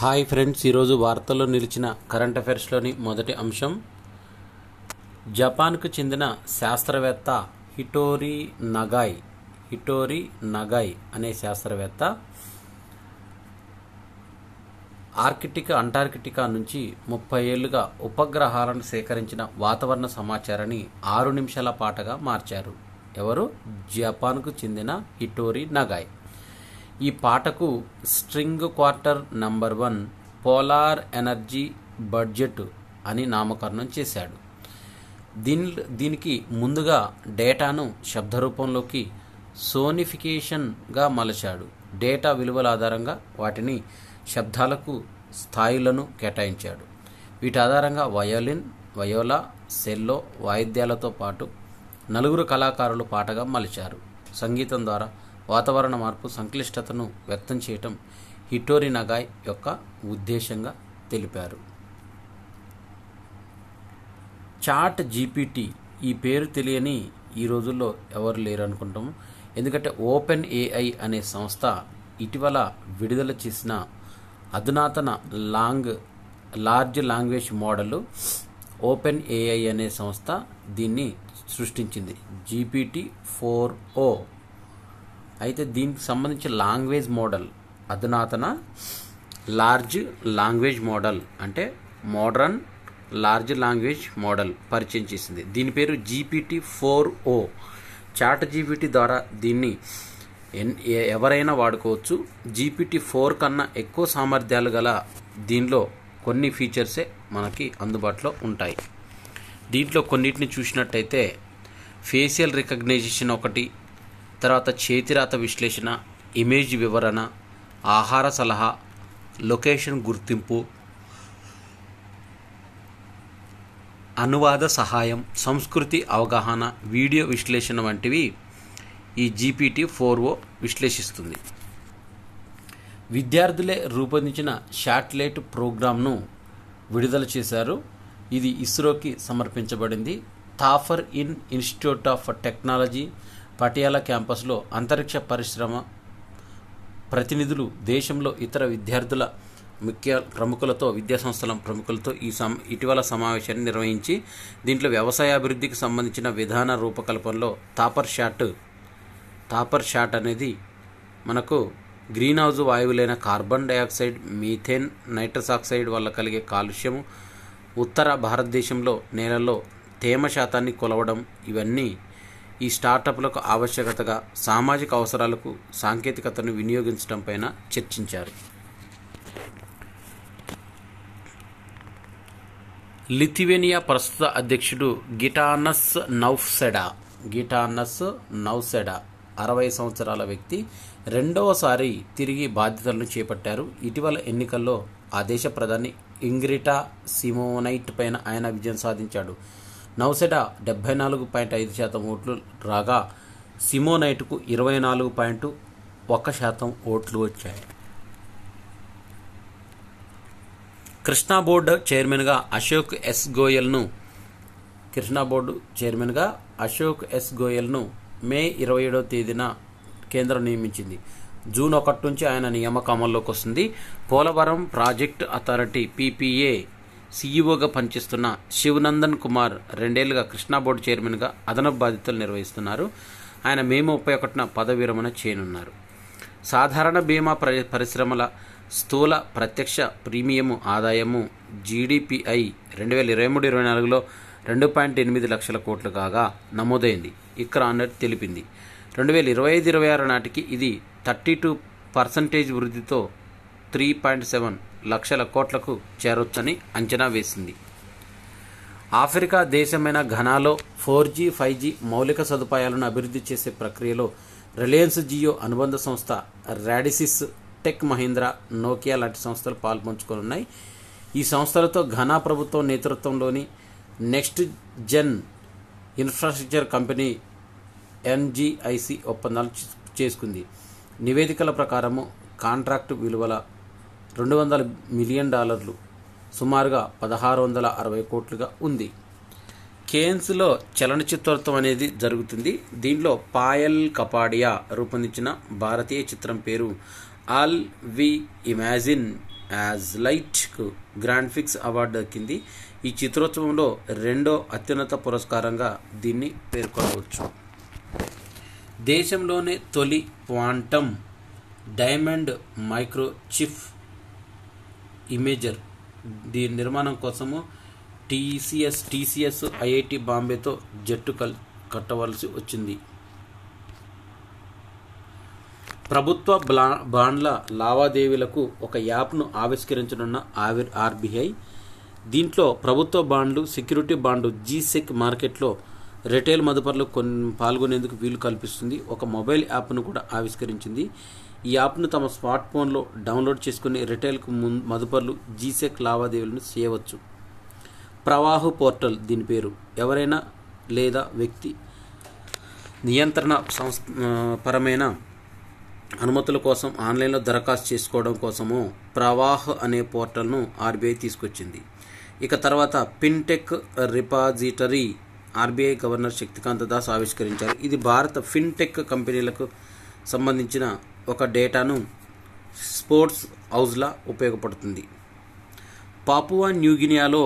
Hi friends ఈరోజు వార్తల్లో నిలిచిన కరెంట్ అఫైర్స్లోని మొదటి అంశం. జపాన్కు చెందిన శాస్త్రవేత్త హిటోరి నగాయ్ హిటోరి నగాయ్ అనే శాస్త్రవేత్త ఆర్కిటిక్ అంటార్కిటికా నుంచి ముప్పై ఏళ్ళుగా ఉపగ్రహాలను సేకరించిన వాతావరణ సమాచారాన్ని ఆరు నిమిషాల పాటగా మార్చారు. ఎవరు? జపాన్కు చెందిన హిటోరి నగాయ్. ఈ పాటకు string quartet number one polar energy budget అని నామకరణం చేశాడు. దీని దీనికి ముందుగా డేటాను శబ్ద రూపంలోకి సోనిఫికేషన్గా మలచాడు. డేటా విలువల ఆధారంగా వాటిని శబ్దాలకు స్థాయిలను కేటాయించాడు. వీటి ఆధారంగా వయోలిన్ వయోలా సెల్లో వాయిద్యాలతో పాటు నలుగురు కళాకారులు పాటగా మలిచారు. సంగీతం ద్వారా వాతావరణ మార్పు సంక్లిష్టతను వ్యక్తం చేయటం హిటోరి నగాయ్ యొక్క ఉద్దేశంగా తెలిపారు. చాట్ జీపీటీ ఈ పేరు తెలియని ఈ రోజుల్లో ఎవరు లేరు అనుకుంటాము ఎందుకంటే ఓపెన్ ఏఐ అనే సంస్థ ఇటీవల విడుదల చేసిన అధునాతన long large language model OpenAI అనే సంస్థ దీన్ని సృష్టించింది. జీపీటీ ఫోర్ ఓ అయితే దీనికి సంబంధించి లాంగ్వేజ్ మోడల్ అధునాతన లార్జ్ లాంగ్వేజ్ మోడల్ అంటే మోడర్న్ లార్జ్ లాంగ్వేజ్ మోడల్ పరిచయం చేసింది. దీని పేరు GPT four O. ChatGPT ద్వారా దీన్ని ఎన్ ఎవరైనా వాడుకోవచ్చు. జీపీటీ ఫోర్ కన్నా ఎక్కువ సామర్థ్యాలు గల దీనిలో కొన్ని ఫీచర్సే మనకి అందుబాటులో ఉంటాయి. దీంట్లో కొన్నిటిని చూసినట్టయితే ఫేషియల్ రికగ్నైజేషన్ ఒకటి తర్వాత చేతిరాత విశ్లేషణ ఇమేజ్ వివరణ ఆహార సలహా లొకేషన్ గుర్తింపు అనువాద సహాయం సంస్కృతి అవగాహన వీడియో విశ్లేషణ వంటివి ఈ జీపీటీ ఫోర్ ఓ విశ్లేషిస్తుంది. విద్యార్థులే రూపొందించిన శాటిలైట్ ప్రోగ్రామ్ను విడుదల చేశారు. ఇది ఇస్రోకి సమర్పించబడింది. Thapar in institute of technology Patiala క్యాంపస్లో అంతరిక్ష పరిశ్రమ ప్రతినిధులు దేశంలో ఇతర విద్యార్థుల ముఖ్య ప్రముఖులతో విద్యాసంస్థల ప్రముఖులతో ఈ సమ ఇటీవల సమావేశాన్ని నిర్వహించి దీంట్లో వ్యవసాయ అభివృద్ధికి సంబంధించిన విధాన రూపకల్పనలో తాపర్ షాట్ తాపర్ షాట్ అనేది మనకు greenhouse వాయువులైన carbon dioxide methane nitrous oxide వల్ల కలిగే కాలుష్యము ఉత్తర భారతదేశంలో నేలలో తేమ శాతాన్ని కొలవడం ఇవన్నీ ఈ స్టార్టప్లకు ఆవశ్యకతగా సామాజిక అవసరాలకు సాంకేతికతను వినియోగించడంపైన చర్చించారు. లిథువేనియా ప్రస్తుత అధ్యక్షుడు గిటానస్ నౌఫ్సెడా గిటానస్ నౌసెడా అరవై సంవత్సరాల వ్యక్తి రెండవసారి తిరిగి బాధ్యతలను చేపట్టారు. ఇటీవల ఎన్నికల్లో ఆ దేశ ప్రధాని ఇంగ్రిటా సిమోనైట్ పైన ఆయన విజయం సాధించాడు. నౌసెడా డెబ్బై నాలుగు పాయింట్ ఐదు శాతం ఓట్లు రాగా సిమోనైట్కు ఇరవై నాలుగు పాయింట్ ఒక శాతం ఓట్లు వచ్చాయి. కృష్ణా బోర్డు చైర్మన్గా అశోక్ ఎస్ గోయల్ను కృష్ణా బోర్డు చైర్మన్గా అశోక్ ఎస్ గోయల్ను మే ఇరవై ఏడవ తేదీన కేంద్రం నియమించింది. జూన్ ఒకటి నుంచి ఆయన నియామకం అమల్లోకి వస్తుంది. పోలవరం ప్రాజెక్ట్ అథారిటీ పీపీఏ సీఈఓగా పనిచేస్తున్న శివనందన్ కుమార్ రెండేళ్ళుగా కృష్ణా బోర్డు చైర్మన్గా అదనపు బాధ్యతలు నిర్వహిస్తున్నారు. ఆయన మే ముప్పై ఒకటిన పదవి విరమణ చేయనున్నారు. సాధారణ బీమా పరి పరిశ్రమల స్థూల ప్రత్యక్ష ప్రీమియము ఆదాయము జీడిపిఐ రెండు వేల ఇరవై మూడు ఇరవై నాలుగులో రెండు పాయింట్ ఎనిమిది లక్షల కోట్లు కాగా నమోదైంది. ఇక్కడ అన్నట్టు తెలిపింది. రెండు వేల ఇరవై ఐదు ఇరవై ఆరు నాటికి ఇది థర్టీ టూ పర్సంటేజ్ వృద్ధితో త్రీ పాయింట్ సెవెన్ లక్షల కోట్లకు చేరొచ్చని అంచనా వేసింది. ఆఫ్రికా దేశమైన ఘనాలో ఫోర్ జీ ఫైవ్ జీ మౌలిక సదుపాయాలను అభివృద్ధి చేసే ప్రక్రియలో రిలయన్స్ జియో అనుబంధ సంస్థ రాడిసిస్ టెక్ మహీంద్రా నోకియా లాంటి సంస్థలు పాల్పంచుకోనున్నాయి. ఈ సంస్థలతో ఘనా ప్రభుత్వం నేతృత్వంలోని next gen infrastructure company NGIC ఒప్పందాలు చేసుకుంది. నివేదికల ప్రకారము కాంట్రాక్టు విలువల రెండు వందల మిలియన్ డాలర్లు సుమారుగా పదహారు వందల అరవై కోట్లుగా ఉంది. కేన్స్లో చలనచిత్రోత్సవం అనేది జరుగుతుంది. దీనిలో పాయల్ కపాడియా రూపొందించిన భారతీయ చిత్రం పేరు ఆల్ వి ఇమాజిన్ యాజ్ లైట్కు గ్రాండ్ ఫిక్స్ అవార్డు దక్కింది ఈ చిత్రోత్సవంలో రెండో అత్యున్నత పురస్కారంగా దీన్ని పేర్కొనవచ్చు. దేశంలోనే తొలి క్వాంటమ్ డైమండ్ మైక్రోచిప్ ఇమేజర్ దీని నిర్మాణం కోసము టీసీఎస్ టీసీఎస్ ఐఐటి బాంబేతో జట్టు కల్ కట్టవలసి వచ్చింది. ప్రభుత్వ బ్లా బాండ్ల లావాదేవీలకు ఒక యాప్ను ఆవిష్కరించనున్న ఆవిర్ ఆర్బీఐ దీంట్లో ప్రభుత్వ బాండ్లు సెక్యూరిటీ బాండ్లు జీసెక్ మార్కెట్లో రిటైల్ మదుపర్లు కొన్ని పాల్గొనేందుకు వీలు కల్పిస్తుంది. ఒక మొబైల్ యాప్ను కూడా ఆవిష్కరించింది. ఈ యాప్ను తమ స్మార్ట్ ఫోన్లో డౌన్లోడ్ చేసుకుని రిటైల్కు ముం మదుపర్లు జీసెక్ లావాదేవీలను చేయవచ్చు. ప్రవాహు పోర్టల్ దీని పేరు. ఎవరైనా లేదా వ్యక్తి నియంత్రణ సంస్థ పరమైన అనుమతుల కోసం ఆన్లైన్లో దరఖాస్తు చేసుకోవడం కోసము ప్రవాహ్ అనే పోర్టల్ను ఆర్బీఐ తీసుకొచ్చింది. ఇక తర్వాత fintech repository RBI governor Shaktikanta Das ఆవిష్కరించారు. ఇది భారత ఫిన్టెక్ కంపెనీలకు సంబంధించిన ఒక డేటాను స్పోర్ట్స్ హౌజ్లా ఉపయోగపడుతుంది. పాపువా న్యూగినియాలో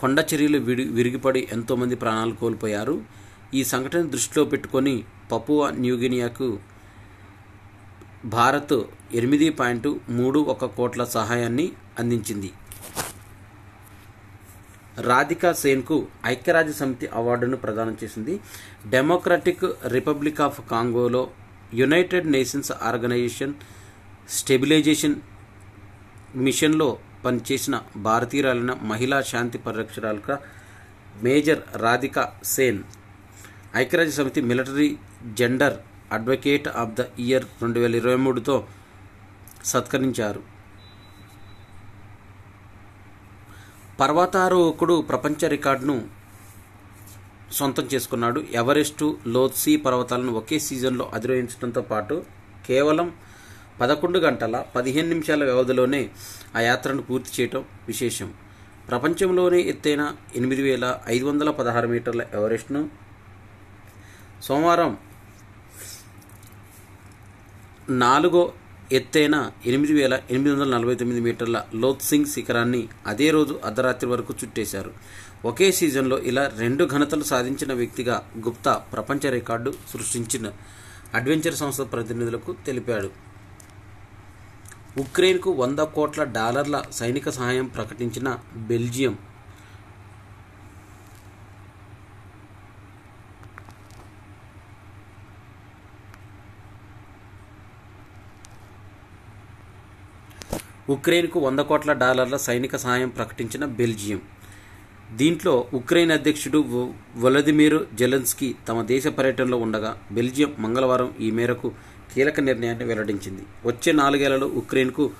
కొండ చర్యలు విడి విరిగిపడి ఎంతోమంది ప్రాణాలు కోల్పోయారు. ఈ సంఘటన దృష్టిలో పెట్టుకొని పపువా న్యూగినియాకు భారత్ ఎనిమిది పాయింట్ మూడు ఒక కోట్ల సహాయాన్ని అందించింది. రాధికా సేన్కు ఐక్యరాజ్య సమితి అవార్డును ప్రదానం చేసింది. డెమోక్రటిక్ రిపబ్లిక్ ఆఫ్ కాంగోలో యునైటెడ్ నేషన్స్ ఆర్గనైజేషన్ స్టెబిలైజేషన్ మిషన్లో పనిచేసిన భారతీయురాలైన మహిళా శాంతి పరిరక్షకురాలుగా మేజర్ రాధికా సేన్ ఐక్యరాజ్య సమితి Military Gender Advocate of the Year రెండు వేల ఇరవై మూడుతో సత్కరించారు. పర్వతారోహకుడు ప్రపంచ రికార్డును సొంతం చేసుకున్నాడు. ఎవరెస్టు లోత్సీ పర్వతాలను ఒకే సీజన్లో అధిరోహించడంతో పాటు కేవలం పదకొండు గంటల పదిహేను నిమిషాల వ్యవధిలోనే ఆ యాత్రను పూర్తి చేయటం విశేషం. ప్రపంచంలోనే ఎత్తైన ఎనిమిది వేల ఐదు వందల పదహారు మీటర్ల ఎవరెస్ట్ను సోమవారం నాలుగో ఎత్తైన ఎనిమిది వేల ఎనిమిది వందల నలభై తొమ్మిది మీటర్ల లోత్సింగ్ శిఖరాన్ని అదే రోజు అర్ధరాత్రి వరకు చుట్టేశారు. ఒకే సీజన్లో ఇలా రెండు ఘనతలు సాధించిన వ్యక్తిగా గుప్తా ప్రపంచ రికార్డు సృష్టించిన అడ్వెంచర్ సంస్థ ప్రతినిధులకు తెలిపాడు. ఉక్రెయిన్కు వంద కోట్ల డాలర్ల సైనిక సహాయం ప్రకటించిన బెల్జియం ఉక్రెయిన్కు వంద కోట్ల డాలర్ల సైనిక సహాయం ప్రకటించిన బెల్జియం దీంట్లో ఉక్రెయిన్ అధ్యక్షుడు వొ- వొలదిమిర్ జెలెన్స్కీ తమ దేశ పర్యటనలో ఉండగా బెల్జియం మంగళవారం ఈ మేరకు కీలక నిర్ణయాన్ని వెల్లడించింది. వచ్చే నాలుగేళ్ళలో ఉక్రెయిన్కు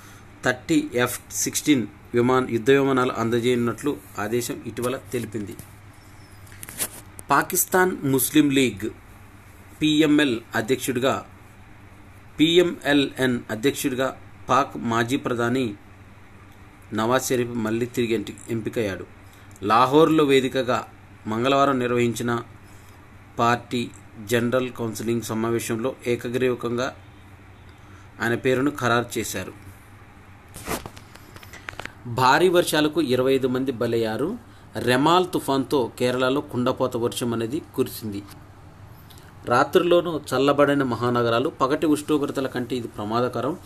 థర్టీ ఎఫ్ సిక్స్టీన్ విమాన యుద్ధ విమానాలు అందజేయనున్నట్లు ఆదేశం ఇటీవల తెలిపింది. పాకిస్తాన్ ముస్లిం లీగ్ పిఎంఎల్ అధ్యక్షుడిగా పిఎంఎల్ఎన్ అధ్యక్షుడిగా పాక్ మాజీ ప్రధాని నవాజ్ షరీఫ్ మళ్ళీ తిరిగి ఎంపికయ్యాడు. లాహోర్లో వేదికగా మంగళవారం నిర్వహించిన పార్టీ జనరల్ కౌన్సిలింగ్ సమావేశంలో ఏకగ్రీవకంగా ఆయన పేరును ఖరారు చేశారు. భారీ వర్షాలకు ఇరవై ఐదు మంది బలయ్యారు. రెమాల్ తుఫాన్తో కేరళలో కుండపోత వర్షం అనేది కురిసింది. రాత్రిలోనూ చల్లబడిన మహానగరాలు పగటి ఉష్ణోగ్రతల కంటే ఇది ప్రమాదకరం.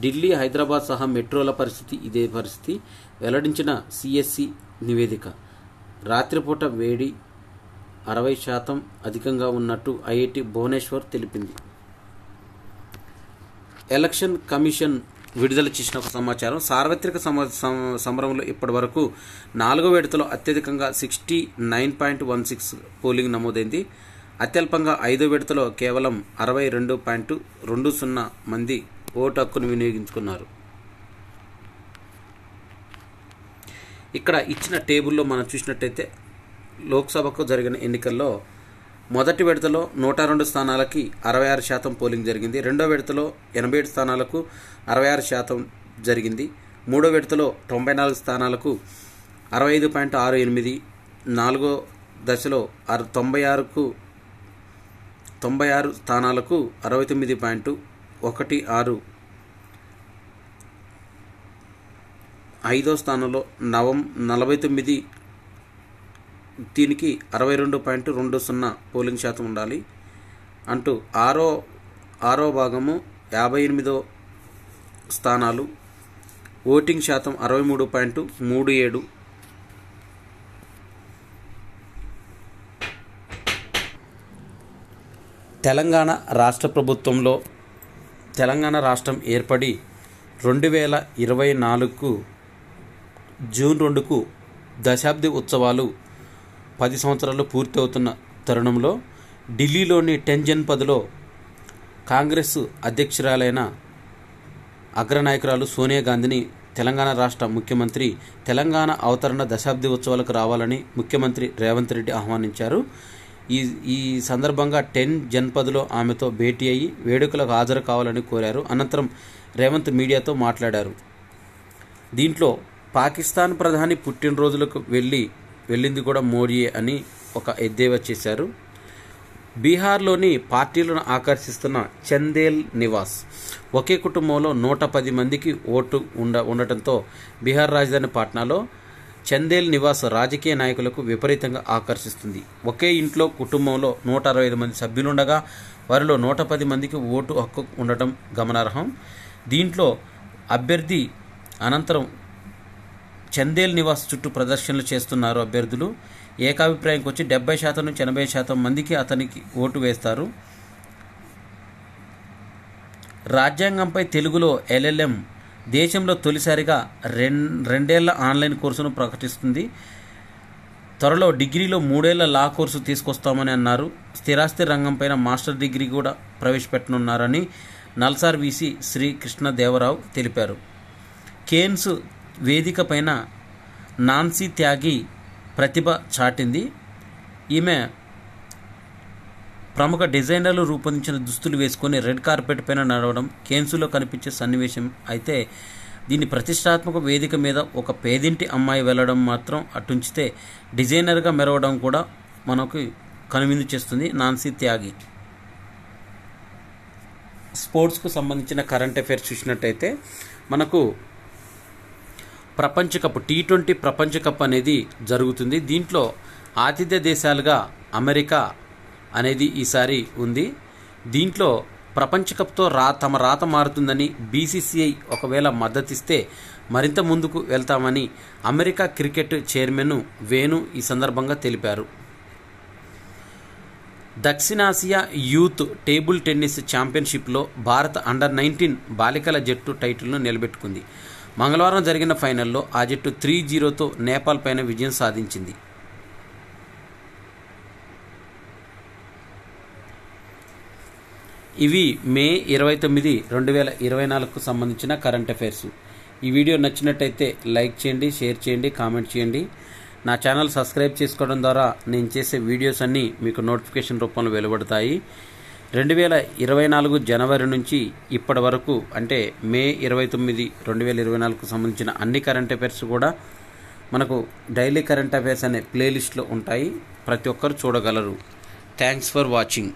ఢిల్లీ హైదరాబాద్ సహా మెట్రోల పరిస్థితి ఇదే పరిస్థితి. వెల్లడించిన సిఎస్సి నివేదిక. రాత్రిపూట వేడి అరవై శాతం అధికంగా ఉన్నట్టు ఐఐటి భువనేశ్వర్ తెలిపింది. ఎలక్షన్ కమిషన్ విడుదల చేసిన ఒక సమాచారం సార్వత్రిక సమ సం- సమరంలో ఇప్పటి వరకు నాలుగో విడతలో అత్యధికంగా sixty nine point one six polling నమోదైంది. అత్యల్పంగా ఐదో విడతలో కేవలం అరవై రెండు పాయింట్ రెండు సున్నా మంది ఓటు హక్కును వినియోగించుకున్నారు. ఇక్కడ ఇచ్చిన టేబుల్లో మనం చూసినట్టయితే లోక్సభకు జరిగిన ఎన్నికల్లో మొదటి విడతలో నూట రెండు స్థానాలకి అరవై ఆరు శాతం పోలింగ్ జరిగింది. రెండో విడతలో ఎనభై ఏడు స్థానాలకు అరవై ఆరు శాతం జరిగింది. మూడో విడతలో తొంభై నాలుగు స్థానాలకు అరవై ఐదు పాయింట్ ఆరు ఎనిమిది నాలుగో దశలో అర తొంభై ఆరుకు తొంభై ఆరు స్థానాలకు అరవై తొమ్మిది పాయింట్ ఒకటి ఆరు. ఐదో స్థానంలో నవం నలభై తొమ్మిది. దీనికి అరవై రెండు పాయింట్ రెండు సున్నా పోలింగ్ శాతం ఉండాలి. అంటూ ఆరో ఆరో భాగము యాభై ఎనిమిదో స్థానాలు. ఓటింగ్ శాతం అరవై మూడు పాయింట్ మూడు ఏడు. తెలంగాణ రాష్ట్ర ప్రభుత్వంలో తెలంగాణ రాష్ట్రం ఏర్పడి రెండు వేల ఇరవై నాలుగుకు జూన్ రెండుకు దశాబ్ది ఉత్సవాలు పది సంవత్సరాలు పూర్తవుతున్న తరుణంలో ఢిల్లీలోని టెన్ జన్పథ్లో కాంగ్రెస్ అధ్యక్షురాలైన అగ్రనాయకురాలు సోనియా గాంధీని తెలంగాణ రాష్ట్ర ముఖ్యమంత్రి తెలంగాణ అవతరణ దశాబ్ది ఉత్సవాలకు రావాలని ముఖ్యమంత్రి రేవంత్ రెడ్డి ఆహ్వానించారు. ఈ ఈ సందర్భంగా టెన్ జన్పథ్లో ఆమెతో భేటీ అయ్యి వేడుకలకు హాజరు కావాలని కోరారు. అనంతరం రేవంత్ మీడియాతో మాట్లాడారు. దీంట్లో పాకిస్తాన్ ప్రధాని పుట్టినరోజులకు వెళ్ళి వెళ్ళింది కూడా మోడీయే అని ఒక ఎద్దేవా చేశారు. బీహార్లోని పార్టీలను ఆకర్షిస్తున్న చందేల్ నివాస్ ఒకే కుటుంబంలో నూట పది మందికి ఓటు ఉండ ఉండటంతో బీహార్ రాజధాని పాట్నాలో చందేల్ నివాస్ రాజకీయ నాయకులకు విపరీతంగా ఆకర్షిస్తుంది. ఒకే ఇంట్లో కుటుంబంలో నూట అరవై ఐదు మంది సభ్యులుండగా వారిలో నూట పది మందికి ఓటు హక్కు ఉండటం గమనార్హం. దీంట్లో అభ్యర్థి అనంతరం చందేల్ నివాస్ చుట్టూ ప్రదర్శనలు చేస్తున్నారు అభ్యర్థులు. ఏకాభిప్రాయంకి వచ్చి డెబ్బై శాతం నుంచి ఎనభై శాతం మందికి అతనికి ఓటు వేస్తారు. రాజ్యాంగంపై తెలుగులో ఎల్ఎల్ఎం దేశంలో తొలిసారిగా రెం రెండేళ్ళ ఆన్లైన్ కోర్సును ప్రకటిస్తుంది. త్వరలో డిగ్రీలో మూడేళ్ళ లా కోర్సు తీసుకొస్తామని అన్నారు. స్థిరాస్తి రంగంపైన మాస్టర్ డిగ్రీ కూడా ప్రవేశపెట్టనున్నారని నల్సార్ వీసీ శ్రీ కృష్ణదేవరావు తెలిపారు. కేన్స్ వేదిక పైన నాన్సీ త్యాగి ప్రతిభ చాటింది. ఈమె ప్రముఖ డిజైనర్లు రూపొందించిన దుస్తులు వేసుకొని రెడ్ కార్పెట్ పైన నడవడం కేన్సులో కనిపించే సన్నివేశం అయితే దీని ప్రతిష్టాత్మక వేదిక మీద ఒక పేదింటి అమ్మాయి వెళ్ళడం మాత్రం అటుంచితే డిజైనర్గా మెరవడం కూడా మనకు కనువిందు చేస్తుంది నాన్సీ త్యాగి. స్పోర్ట్స్కు సంబంధించిన కరెంట్ అఫైర్స్ చూసినట్టయితే మనకు ప్రపంచ కప్ టీ ట్వంటీ ప్రపంచ కప్ అనేది జరుగుతుంది. దీంట్లో ఆతిథ్య దేశాలుగా అమెరికా అనేది ఈసారి ఉంది. దీంట్లో ప్రపంచ కప్తో రా తమ రాత మారుతుందని బీసీసీఐ ఒకవేళ మద్దతిస్తే మరింత ముందుకు వెళ్తామని అమెరికా క్రికెట్ చైర్మన్ వేణు ఈ సందర్భంగా తెలిపారు. దక్షిణాసియా యూత్ టేబుల్ టెన్నిస్ ఛాంపియన్షిప్లో భారత అండర్ నైన్టీన్ బాలికల జట్టు టైటిల్ను నిలబెట్టుకుంది. మంగళవారం జరిగిన ఫైనల్లో ఆ జట్టు త్రీ జీరోతో నేపాల్ పైన విజయం సాధించింది. ఇవి మే ఇరవై తొమ్మిది రెండు వేల ఇరవై నాలుగుకు సంబంధించిన కరెంట్ అఫైర్స్. ఈ వీడియో నచ్చినట్టయితే లైక్ చేయండి షేర్ చేయండి కామెంట్ చేయండి. నా ఛానల్ సబ్స్క్రైబ్ చేసుకోవడం ద్వారా నేను చేసే వీడియోస్ అన్నీ మీకు నోటిఫికేషన్ రూపంలో వెలువడతాయి. రెండు వేల ఇరవై నాలుగు జనవరి నుంచి ఇప్పటి వరకు అంటే మే ఇరవై తొమ్మిది రెండు వేల ఇరవై నాలుగుకు సంబంధించిన అన్ని కరెంట్ అఫైర్స్ కూడా మనకు డైలీ కరెంట్ అఫైర్స్ అనే ప్లేలిస్ట్లో ఉంటాయి. ప్రతి ఒక్కరు చూడగలరు. Thanks for watching.